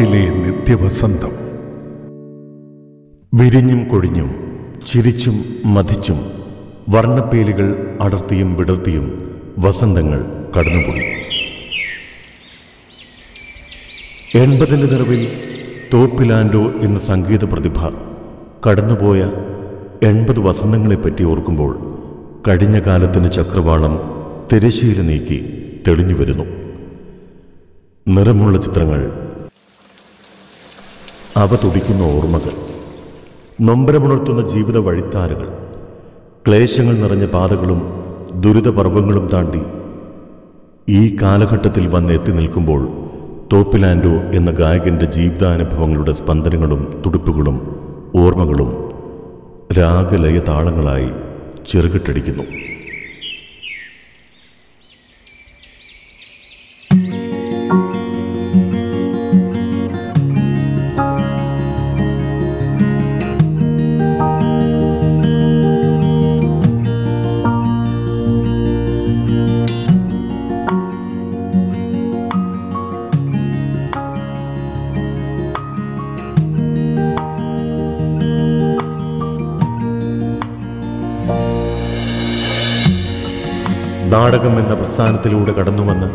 നാട്ടിലെ നിത്യവസന്തം. വിരിഞ്ഞും കൊഴിഞ്ഞും ചിരിച്ചും മതിച്ചും വർണപ്പേലുകൾ അടർത്തിയും വിടർത്തിയും വസന്തങ്ങൾ കടന്നുപോയി. എൺപതിന്റെ നിറവിൽ തോപ്പിലാൻഡോ എന്ന സംഗീത പ്രതിഭ കടന്നുപോയ എൺപത് വസന്തങ്ങളെപ്പറ്റി ഓർക്കുമ്പോൾ കഴിഞ്ഞ കാലത്തിന് ചക്രവാളം തിരശ്ശീല നീക്കി തെളിഞ്ഞു വരുന്നു. നിറമുള്ള ചിത്രങ്ങൾ അവ തുടിക്കുന്ന ഓർമ്മകൾ നൊമ്പരമുണർത്തുന്ന ജീവിത വഴിത്താരകൾ ക്ലേശങ്ങൾ നിറഞ്ഞ പാതകളും ദുരിതപർവങ്ങളും താണ്ടി ഈ കാലഘട്ടത്തിൽ വന്ന് എത്തി നിൽക്കുമ്പോൾ തോപ്പിലാൻഡോ എന്ന ഗായകന്റെ ജീവിതാനുഭവങ്ങളുടെ സ്പന്ദനങ്ങളും തുടിപ്പുകളും ഓർമ്മകളും രാഗലയ താളങ്ങളായി ചെറുകിട്ടടിക്കുന്നു. നാടകം എന്ന പ്രസ്ഥാനത്തിലൂടെ കടന്നുവന്ന്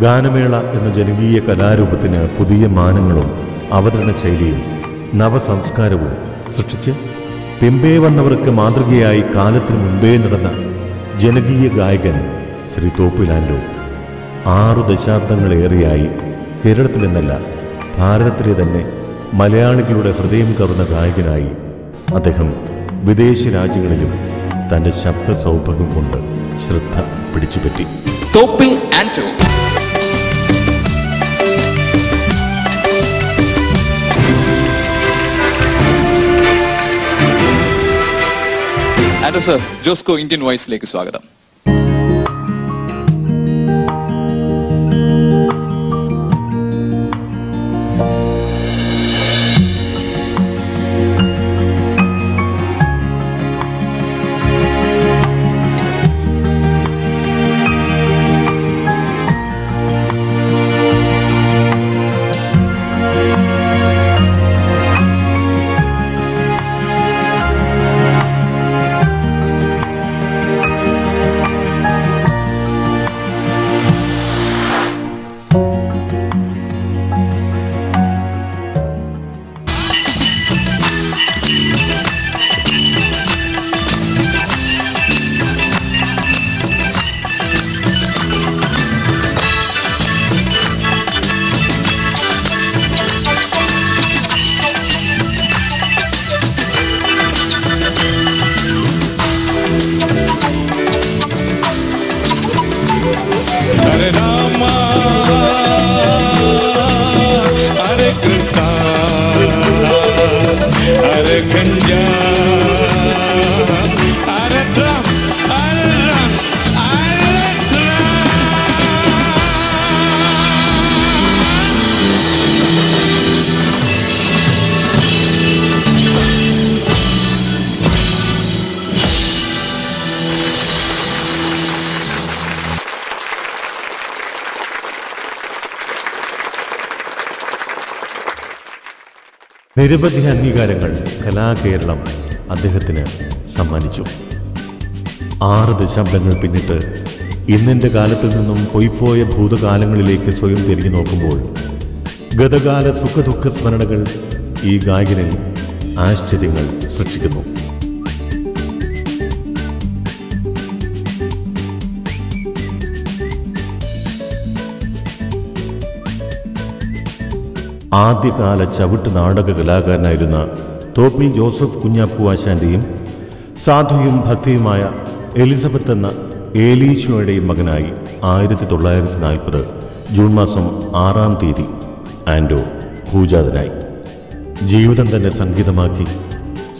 ഗാനമേള എന്ന ജനകീയ കലാരൂപത്തിന് പുതിയ മാനങ്ങളും അവതരണ ശൈലിയും നവസംസ്കാരവും സൃഷ്ടിച്ച് പിമ്പേ വന്നവർക്ക് മാതൃകയായി കാലത്തിന് മുൻപേ നടന്ന ജനകീയ ഗായകൻ ശ്രീ തോപ്പിലാൻഡോ ആറു ദശാബ്ദങ്ങളേറെയായി കേരളത്തിലെന്നല്ല ഭാരതത്തിലെ തന്നെ മലയാളികളുടെ ഹൃദയം കവർന്ന ഗായകനായി അദ്ദേഹം വിദേശ രാജ്യങ്ങളിലും തന്റെ ശബ്ദ സൗഭാഗ്യം കൊണ്ട് ശ്രദ്ധ പിടിച്ചുപറ്റി. തോപ്പിൽ ആന്റോ ആന്റോ സർ ജോസ്കോ ഇന്ത്യൻ വോയിസിലേക്ക് സ്വാഗതം. നിരവധി അംഗീകാരങ്ങൾ കലാകേരളം അദ്ദേഹത്തിന് സമ്മാനിച്ചു. ആറ് ദശാബ്ദങ്ങൾ പിന്നിട്ട് ഇന്നിന്റെ കാലത്തിൽ നിന്നും പൊയ്പോയ ഭൂതകാലങ്ങളിലേക്ക് സ്വയം തിരിഞ്ഞു നോക്കുമ്പോൾ ഗതകാല സുഖദുഃഖ സ്മരണകൾ ഈ ഗായകനിൽ ആശ്ചര്യങ്ങൾ സൃഷ്ടിക്കുന്നു. ആദ്യകാല ചവിട്ട് നാടക കലാകാരനായിരുന്ന തോപ്പിൽ ജോസഫ് കുഞ്ഞാപ്പുവാശാന്റെയും സാധുയും ഭക്തിയുമായ എലിസബത്ത് എന്ന ഏലീശോയുടെയും മകനായി ആയിരത്തി തൊള്ളായിരത്തി നാൽപ്പത് ജൂൺ മാസം ആറാം തീയതി ആൻഡോ ഭൂജാതനായി ജീവിതം തന്നെ സംഗീതമാക്കി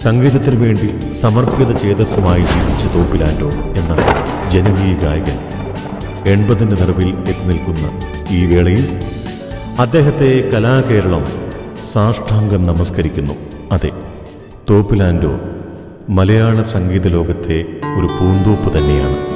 സംഗീതത്തിന് വേണ്ടി സമർപ്പിത ചേതസ്സുമായി ജീവിച്ച തോപ്പിൽ ആൻഡോ എന്ന ജനകീയ ഗായകൻ എൺപതിന്റെ നിറവിൽ എത്തി നിൽക്കുന്ന ഈ വേളയിൽ അദ്ദേഹത്തെ കലാകേരളം സാഷ്ടാംഗം നമസ്കരിക്കുന്നു. അതെ തോപ്പിലാൻഡോ മലയാള സംഗീത ലോകത്തെ ഒരു പൂന്തോപ്പ് തന്നെയാണ്.